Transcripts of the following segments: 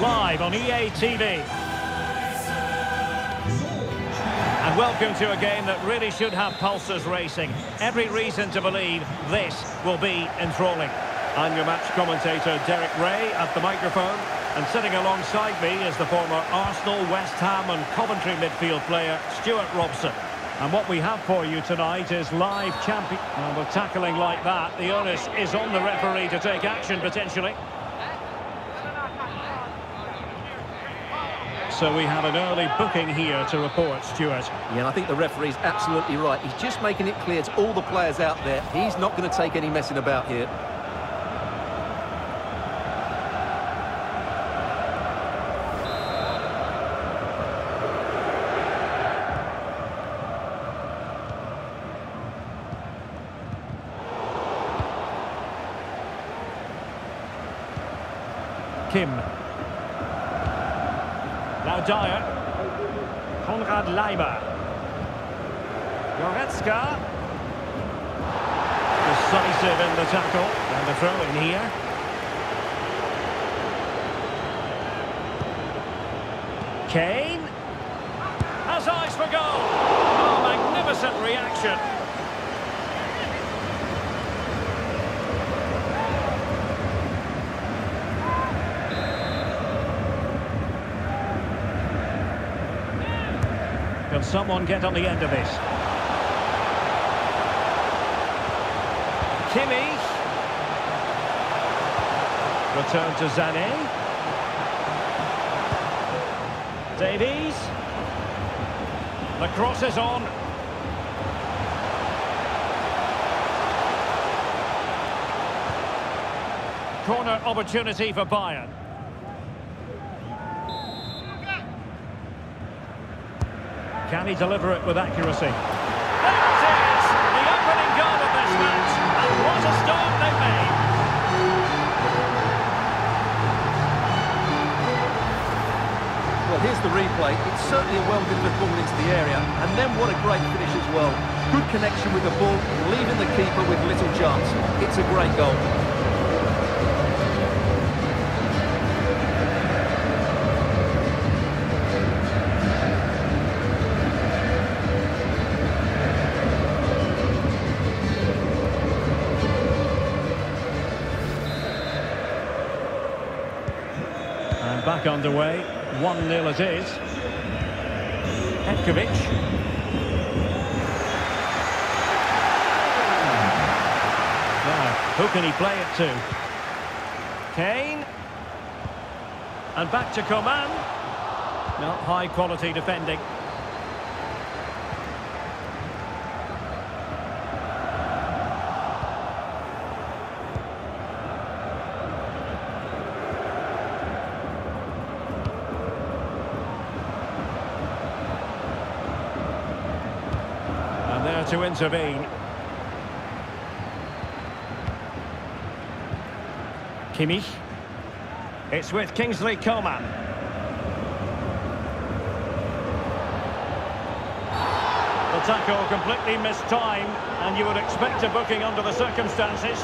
live on EA TV. And welcome to a game that really should have pulses racing. Every reason to believe this will be enthralling. I'm your match commentator, Derek Ray, at the microphone. And sitting alongside me is the former Arsenal, West Ham and Coventry midfield player, Stuart Robson. And what we have for you tonight is live champion... Well, with tackling like that, the onus is on the referee to take action, potentially. So we have an early booking here to report, Stuart. Yeah, and I think the referee's absolutely right. He's just making it clear to all the players out there, he's not going to take any messing about here. Kim. Now Dier. Konrad Laimer. Goretzka. Decisive in the tackle. And the throw in here. Kane. Has eyes for goal. Oh, magnificent reaction. Can someone get on the end of this? Kimmich. Return to Sané. Davies. The cross is on. Corner opportunity for Bayern. Can he deliver it with accuracy? Well, here's the replay. It's certainly a well-delivered ball into the area. And then what a great finish as well. Good connection with the ball, leaving the keeper with little chance. It's a great goal. And back underway. 1-0 it is. Petkovic. Who can he play it to? Kane. And back to Coman. Not high quality defending. To intervene. Kimmich. It's with Kingsley Coman. The tackle completely mistimed, and you would expect a booking under the circumstances.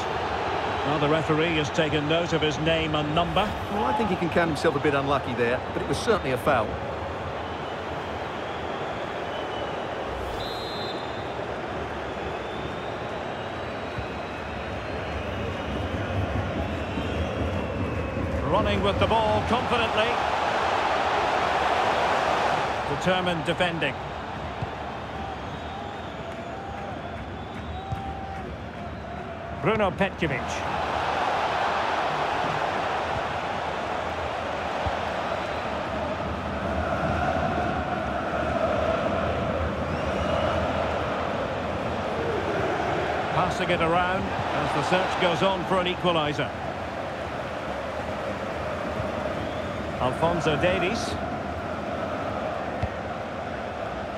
Well, the referee has taken note of his name and number. Well, I think he can count himself a bit unlucky there, but it was certainly a foul. Running with the ball confidently. Determined defending. Bruno Petkovic. Passing it around as the search goes on for an equaliser. Alphonso Davies.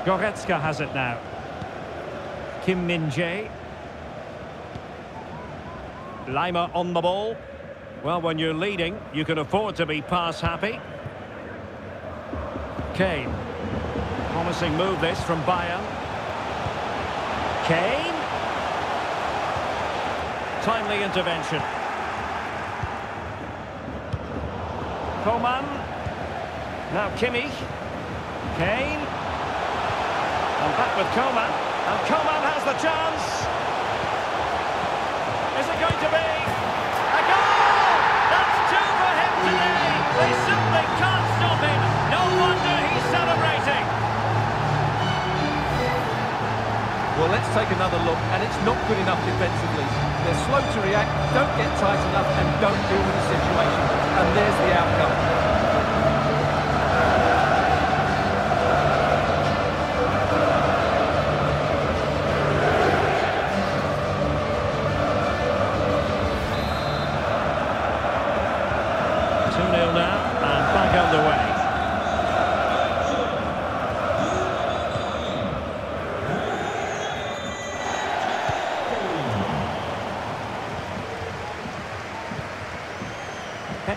Goretzka has it now. Kim Min-jae. Lima on the ball. Well, when you're leading, you can afford to be pass happy. Kane. Promising move this from Bayern. Kane. Timely intervention. Coman. Now Kimmich. Kane. And back with Coman. And Coman has the chance. Is it going to be? A goal! That's two for him today. They simply can't stop him. No wonder he's celebrating. Well, let's take another look, and it's not good enough defensively. They're slow to react, don't get tight enough, and don't deal with the situation. And there's the outcome.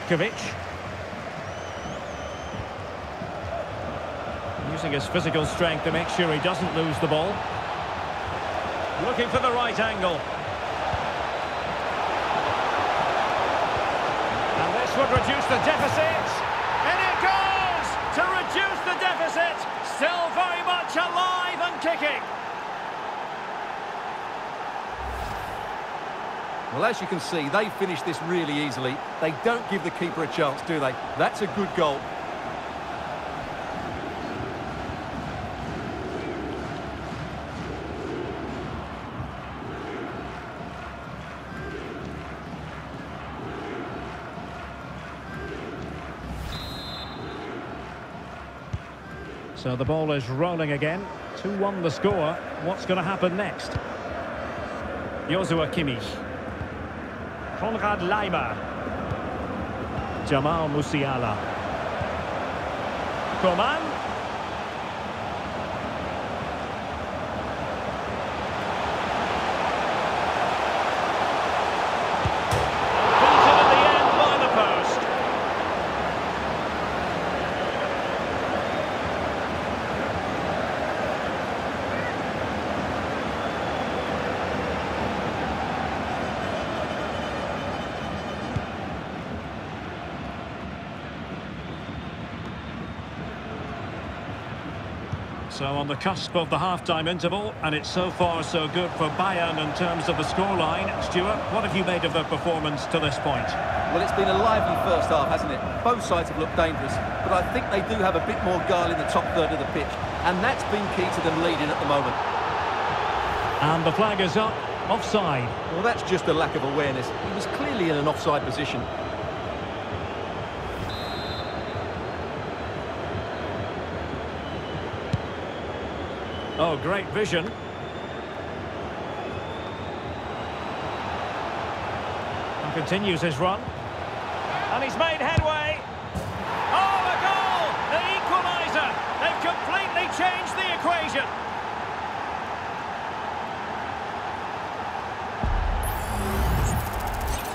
Petkovic. Using his physical strength to make sure he doesn't lose the ball. Looking for the right angle. And this would reduce the deficit. And it goes to reduce the deficit. Still very much alive and kicking. Well, as you can see, they finished this really easily. They don't give the keeper a chance, do they? That's a good goal. So the ball is rolling again. 2-1 the score. What's going to happen next? Joshua Kimmich. Konrad Leimer. Jamal Musiala. Coman. So on the cusp of the half-time interval, and it's so far so good for Bayern in terms of the scoreline. Stuart, what have you made of their performance to this point? Well, it's been a lively first half, hasn't it? Both sides have looked dangerous, but I think they do have a bit more guile in the top third of the pitch, and that's been key to them leading at the moment. And the flag is up, offside. Well, that's just a lack of awareness. He was clearly in an offside position. Oh, great vision. And continues his run. And he's made headway. Oh, a goal! The equaliser! They've completely changed the equation.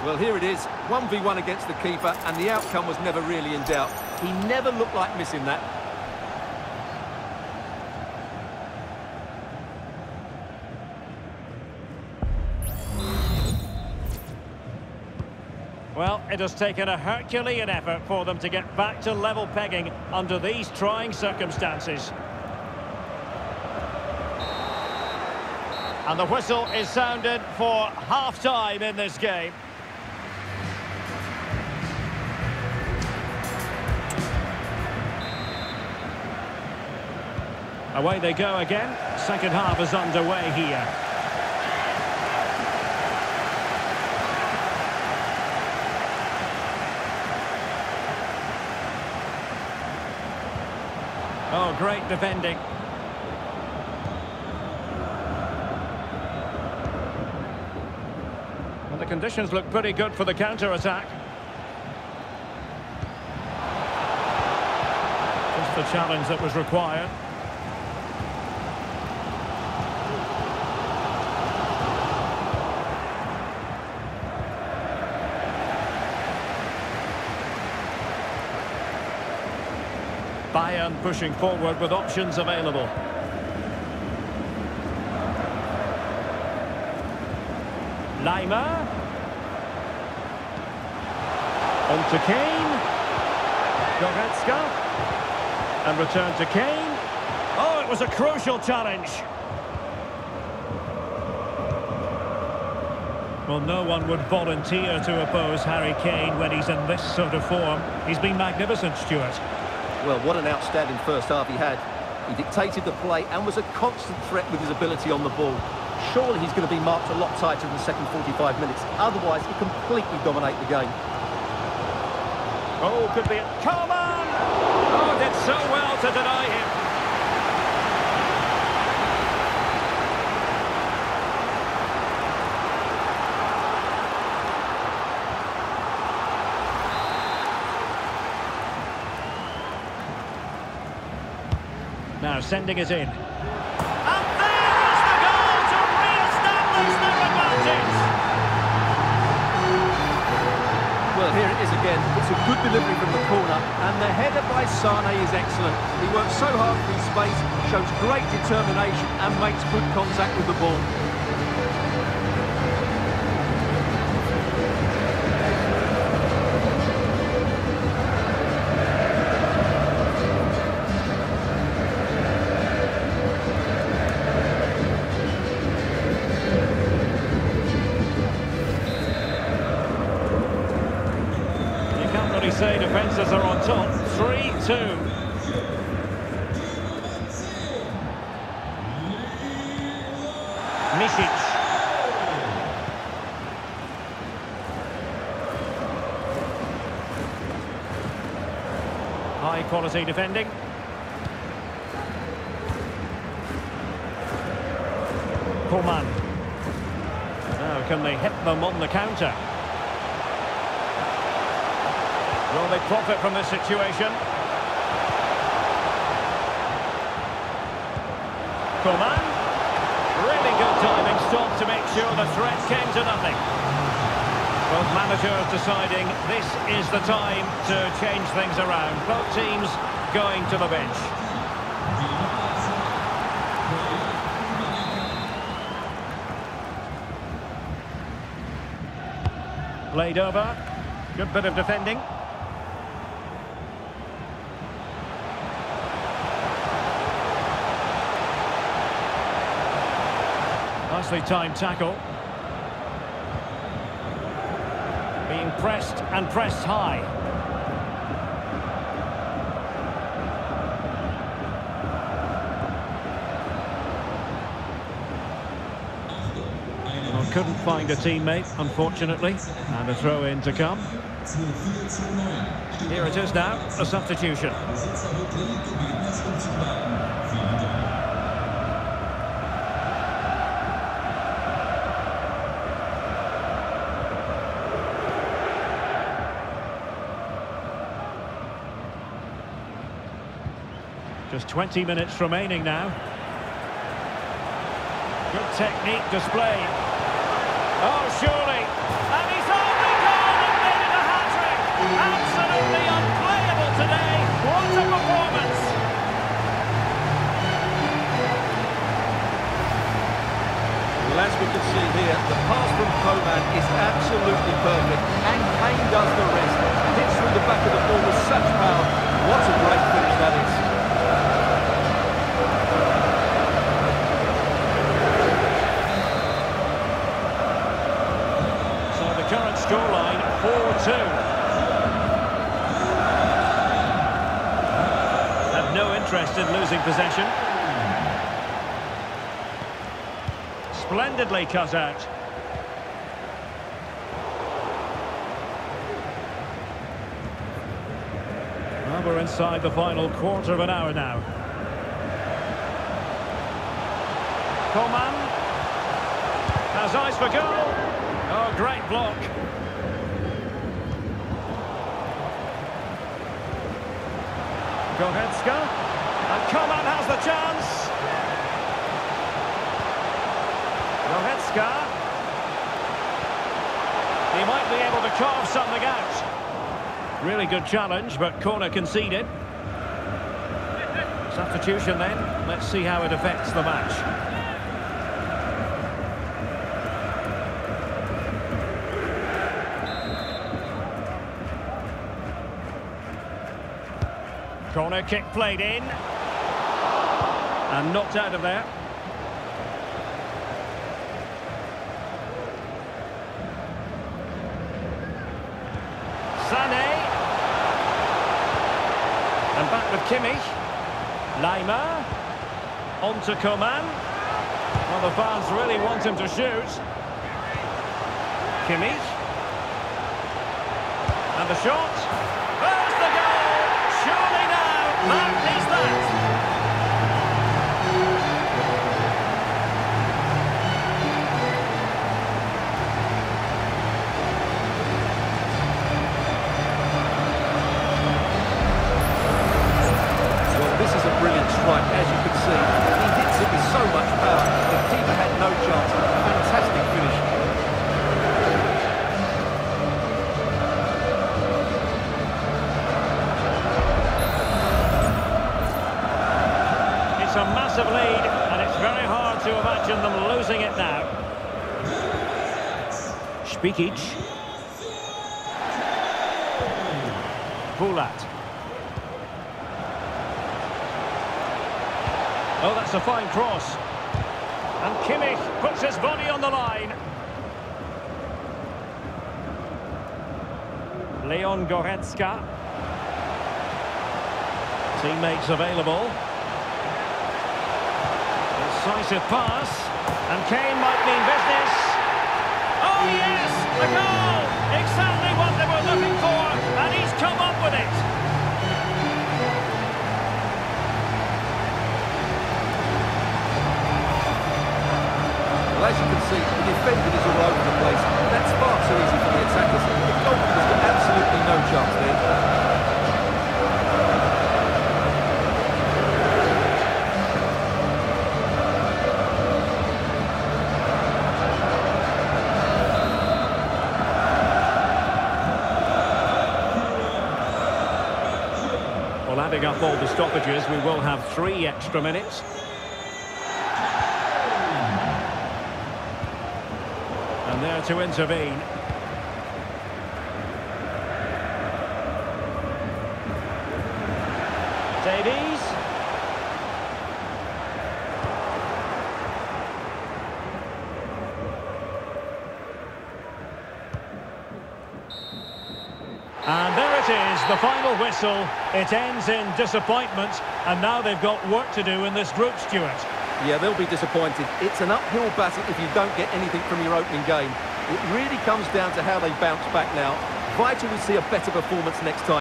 Well, here it is, 1v1 against the keeper, and the outcome was never really in doubt. He never looked like missing that. Well, it has taken a Herculean effort for them to get back to level pegging under these trying circumstances. And the whistle is sounded for half-time in this game. Away they go again. Second half is underway here. Great defending. Well, the conditions look pretty good for the counter-attack. Just the challenge that was required. Bayern pushing forward with options available. Laimer. On to Kane. Goretzka. And return to Kane. Oh, it was a crucial challenge. Well, no one would volunteer to oppose Harry Kane when he's in this sort of form. He's been magnificent, Stuart. Well, what an outstanding first half he had. He dictated the play and was a constant threat with his ability on the ball. Surely he's going to be marked a lot tighter in the second 45 minutes. Otherwise, he completely dominate the game. Oh, could be it. Come on! Oh, did so well to deny him. Now sending it in. And there's the goal to re-establish their advantage. Well, here it is again. It's a good delivery from the corner, and the header by Sané is excellent. He works so hard for his space, shows great determination, and makes good contact with the ball. Quality defending. Coman. Now can they hit them on the counter? Will they profit from this situation? Coman. Really good timing stop to make sure the threat came to nothing. Both managers deciding this is the time to change things around. Both teams going to the bench. Played over. Good bit of defending. Nicely timed tackle. Pressed and pressed high. Well, couldn't find a teammate, unfortunately, and a throw in to come. Here it is now, a substitution. Just 20 minutes remaining now. Good technique displayed. Oh, surely. And he's only gone and made it a hat-trick. Absolutely unplayable today. What a performance. Well, as we can see here, the pass from Coman is absolutely perfect, and Kane does the rest. Hits through the back of the ball with such power. What a great finish that is. scoreline 4-2. Have no interest in losing possession. Splendidly cut out. Well, we're inside the final quarter of an hour now. Coman has eyes for goal. Oh, great block. Goretzka. Chance. He might be able to carve something out. Really good challenge, but corner conceded. Substitution then. Let's see how it affects the match. Corner kick played in. And knocked out of there. Sané. And back with Kimmich. Laimer. On to Coman. Well, the fans really want him to shoot. Kimmich. And the shot. There's the goal! Surely now, that is that. Strike, as you can see. He hits it with so much power. The keeper had no chance. Fantastic finish. It's a massive lead, and it's very hard to imagine them losing it now. Spikic. Pulat. Oh, that's a fine cross. And Kimmich puts his body on the line. Leon Goretzka. Teammates available. Decisive pass. And Kane might mean business. Oh, yes! A goal! Exactly what they were looking for. Well, as you can see, the defender is all over the place. That's far too easy for the attackers. The goalkeeper's got absolutely no chance there. Up all the stoppages, we will have three extra minutes. And there to intervene. Davies. And there it is, the final whistle. It ends in disappointment, and now they've got work to do in this group, Stuart. Yeah, they'll be disappointed. It's an uphill battle if you don't get anything from your opening game. It really comes down to how they bounce back now. Vital we see a better performance next time.